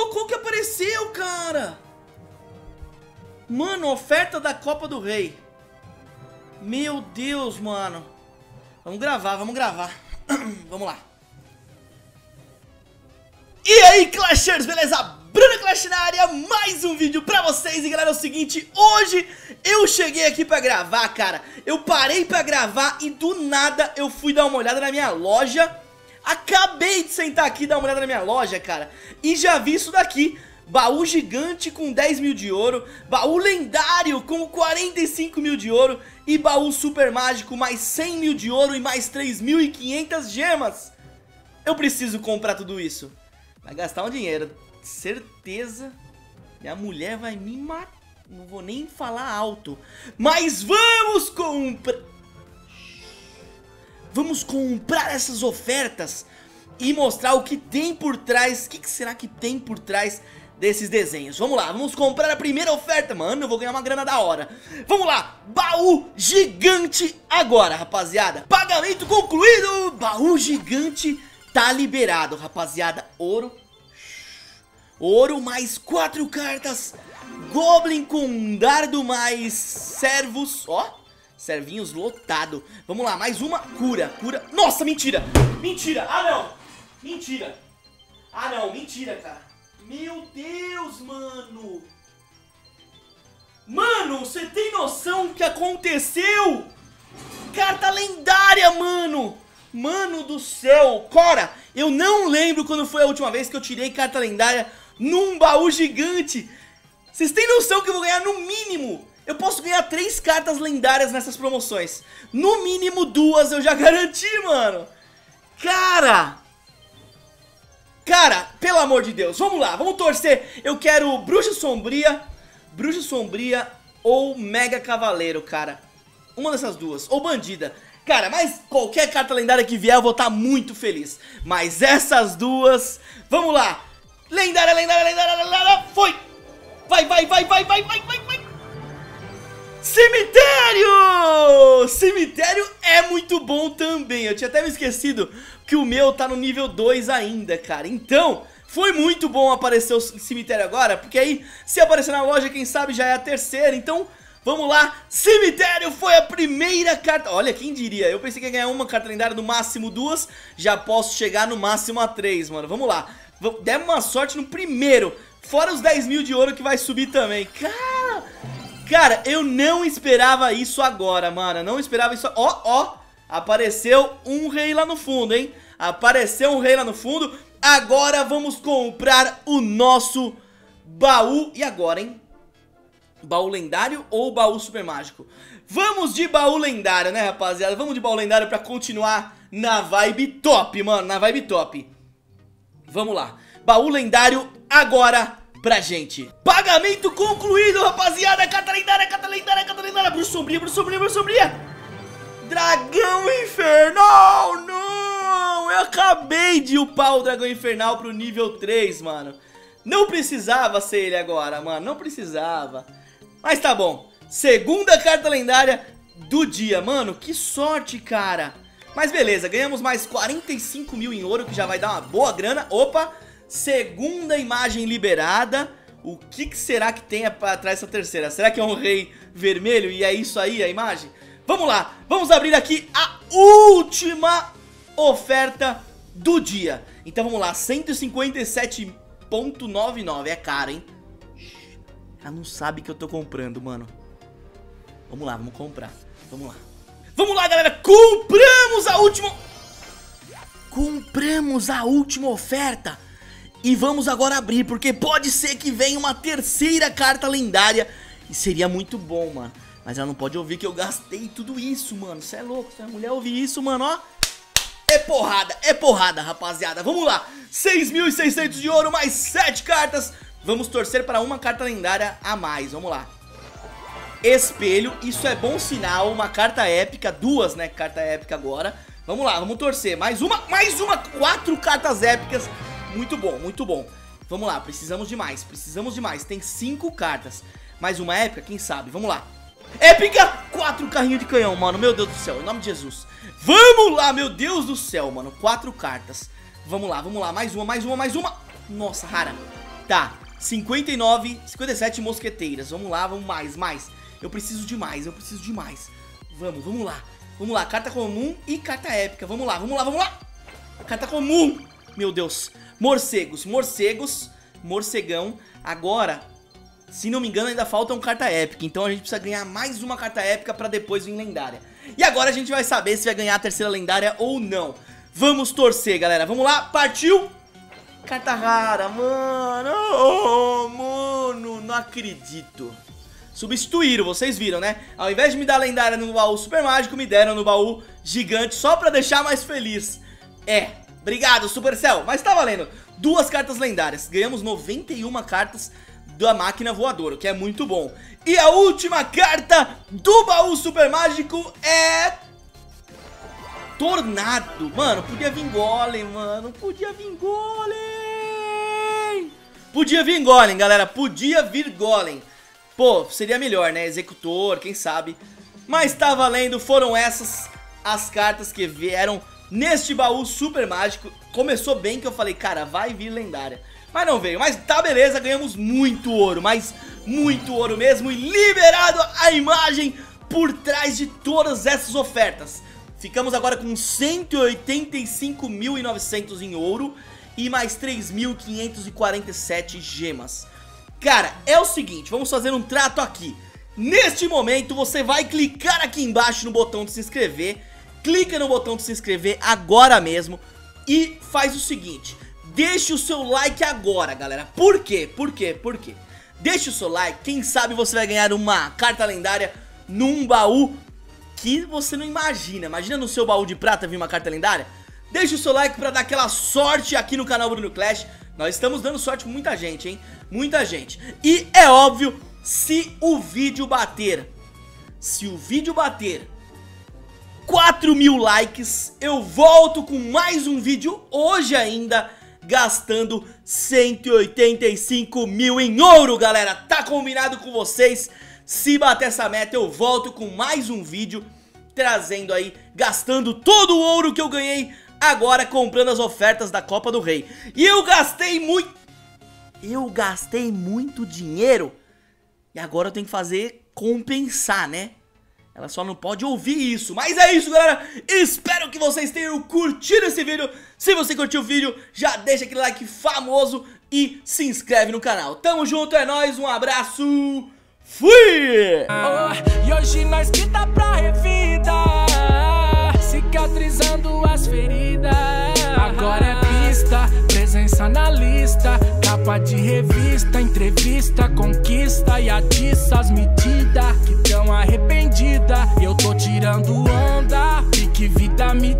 Louco? O que apareceu, cara? Mano, oferta da Copa do Rei. Meu Deus, mano. Vamos gravar, vamos gravar. vamos lá. E aí, Clashers, beleza? Bruno Clash na área, mais um vídeo pra vocês E galera, é o seguinte, hoje eu cheguei aqui pra gravar, cara Eu parei pra gravar e do nada eu fui dar uma olhada na minha loja Acabei de sentar aqui e dar uma olhada na minha loja, cara E já vi isso daqui Baú gigante com 10 mil de ouro Baú lendário com 45 mil de ouro E baú super mágico mais 100 mil de ouro e mais 3.500 gemas Eu preciso comprar tudo isso Vai gastar um dinheiro certeza minha mulher vai me matar. Não vou nem falar alto. Mas vamos comprar... Vamos comprar essas ofertas e mostrar o que tem por trás. O que, que será que tem por trás desses desenhos? Vamos lá, vamos comprar a primeira oferta. Mano, eu vou ganhar uma grana da hora. Vamos lá, baú gigante agora, rapaziada. Pagamento concluído. Baú gigante tá liberado, rapaziada. Ouro Ouro mais quatro cartas. Goblin com dardo mais servos. Ó, servinhos lotado. Vamos lá, mais uma cura. Cura. Nossa, mentira. Mentira. Ah, não. Mentira. Ah, não. Mentira, cara. Meu Deus, mano. Mano, você tem noção do que aconteceu? Carta lendária, mano. Mano do céu. Cora, eu não lembro quando foi a última vez que eu tirei carta lendária num baú gigante. Vocês têm noção que eu vou ganhar no mínimo? Eu posso ganhar três cartas lendárias nessas promoções. No mínimo duas eu já garanti, mano. Cara... Cara, pelo amor de Deus, vamos lá, vamos torcer. Eu quero Bruxa Sombria, Bruxa Sombria ou Mega Cavaleiro, cara. Uma dessas duas, ou Bandida. Cara, mas qualquer carta lendária que vier eu vou estar tá muito feliz. Mas essas duas, vamos lá. Lendária, lendária, lendária, lendária. Foi. Vai, vai, vai, vai, vai, vai, vai, vai. Cemitério! Cemitério é muito bom também. Eu tinha até me esquecido que o meu tá no nível 2 ainda, cara. Então, foi muito bom aparecer o cemitério agora, porque aí, se aparecer na loja, quem sabe já é a terceira. Então, vamos lá. Cemitério foi a primeira carta. Olha, quem diria? Eu pensei que ia ganhar uma carta lendária, no máximo duas. Já posso chegar no máximo a três, mano. Vamos lá. Demos uma sorte no primeiro. Fora os 10 mil de ouro que vai subir também. Cara, cara, eu não esperava isso agora, mano. Não esperava isso. Ó, ó, apareceu um rei lá no fundo, hein? Apareceu um rei lá no fundo. Agora vamos comprar o nosso baú. E agora, hein? Baú lendário ou baú super mágico? Vamos de baú lendário, né, rapaziada? Vamos de baú lendário pra continuar na vibe top, mano. Na vibe top. Vamos lá. Baú lendário agora pra gente. Pagamento concluído, rapaziada. Cata lendária, cata lendária, cata lendária. Bruxa sombria, bruxa sombria, bruxa sombria. Dragão infernal, não. Eu acabei de upar o dragão infernal pro nível 3, mano. Não precisava ser ele agora, mano. Não precisava. Mas tá bom. Segunda carta lendária do dia. Mano, que sorte, cara. Mas beleza, ganhamos mais 45 mil em ouro, que já vai dar uma boa grana. Opa, segunda imagem liberada. O que, que será que tem atrás dessa terceira? Será que é um rei vermelho e é isso aí a imagem? Vamos lá, vamos abrir aqui a última oferta do dia. Então vamos lá, 157.99, é caro, hein? Ela não sabe que eu tô comprando, mano. Vamos lá, vamos comprar, vamos lá. Vamos lá, galera. Compramos a última... Compramos a última oferta. E vamos agora abrir, porque pode ser que venha uma terceira carta lendária. E seria muito bom, mano. Mas ela não pode ouvir que eu gastei tudo isso, mano. Você é louco, se a mulher ouvir isso, mano, ó. É porrada, é porrada, rapaziada. Vamos lá. 6.600 de ouro, mais 7 cartas. Vamos torcer para uma carta lendária a mais. Vamos lá. Espelho, isso é bom sinal, uma carta épica, duas, né, carta épica agora Vamos lá, vamos torcer, mais uma, mais uma, quatro cartas épicas Muito bom, muito bom. Vamos lá, precisamos de mais, precisamos de mais. Tem cinco cartas, mais uma épica, quem sabe, vamos lá. Épica, quatro carrinhos de canhão, mano, meu Deus do céu, em nome de Jesus. Vamos lá, meu Deus do céu, mano, quatro cartas. Vamos lá, vamos lá, mais uma, mais uma, mais uma. Nossa, rara. Tá, 59, 57 mosqueteiras. Vamos lá, vamos mais, mais. Eu preciso de mais, eu preciso de mais. Vamos, vamos lá. Vamos lá, carta comum e carta épica. Vamos lá, vamos lá, vamos lá. Carta comum. Meu Deus Morcegos, morcegos Morcegão. Agora, se não me engano, ainda falta um carta épica. Então a gente precisa ganhar mais uma carta épica pra depois vir lendária. E agora a gente vai saber se vai ganhar a terceira lendária ou não. Vamos torcer, galera. Vamos lá, partiu! Carta rara, mano. Oh, Mano, não acredito. Substituíram, vocês viram, né? Ao invés de me dar lendária no baú super mágico Me deram no baú gigante Só pra deixar mais feliz. É, obrigado Supercell, mas tá valendo Duas cartas lendárias, ganhamos 91 cartas da máquina voadora, que é muito bom E a última carta do baú super mágico é Tornado. Mano, podia vir golem, mano. Podia vir golem. Podia vir golem, galera. Podia vir golem. Pô, seria melhor, né? Executor, quem sabe. Mas tá valendo. Foram essas as cartas que vieram neste baú super mágico. Começou bem que eu falei, cara, vai vir lendária. Mas não veio. Mas tá beleza, ganhamos muito ouro. Mas muito ouro mesmo. E liberado a imagem por trás de todas essas ofertas. Ficamos agora com 185.900 em ouro e mais 3.547 gemas. Cara, é o seguinte, vamos fazer um trato aqui. Neste momento você vai clicar aqui embaixo no botão de se inscrever, clica no botão de se inscrever agora mesmo e faz o seguinte, deixe o seu like agora, galera. Por quê? Por quê? Por quê? Deixe o seu like, quem sabe você vai ganhar uma carta lendária num baú que você não imagina. Imagina no seu baú de prata vir uma carta lendária? Deixa o seu like pra dar aquela sorte aqui no canal Bruno Clash. Nós estamos dando sorte pra muita gente, hein? Muita gente. E é óbvio, se o vídeo bater, se o vídeo bater 4 mil likes, eu volto com mais um vídeo hoje ainda, gastando 185 mil em ouro, galera. Tá combinado com vocês? Se bater essa meta eu volto com mais um vídeo Trazendo aí, gastando todo o ouro que eu ganhei Agora comprando as ofertas da Copa do Rei E eu gastei muito Eu gastei muito dinheiro E agora eu tenho que fazer compensar, né? Ela só não pode ouvir isso. Mas é isso, galera. Espero que vocês tenham curtido esse vídeo. Se você curtiu o vídeo, já deixa aquele like famoso E se inscreve no canal. Tamo junto, é nóis, um abraço. Fui! Oh, e hoje nós que tá pra revida Cicatrizando as feridas. Agora é pista, presença na lista Capa de revista, entrevista, conquista E atiça as medidas que tão arrependida. Eu tô tirando onda, pique vida me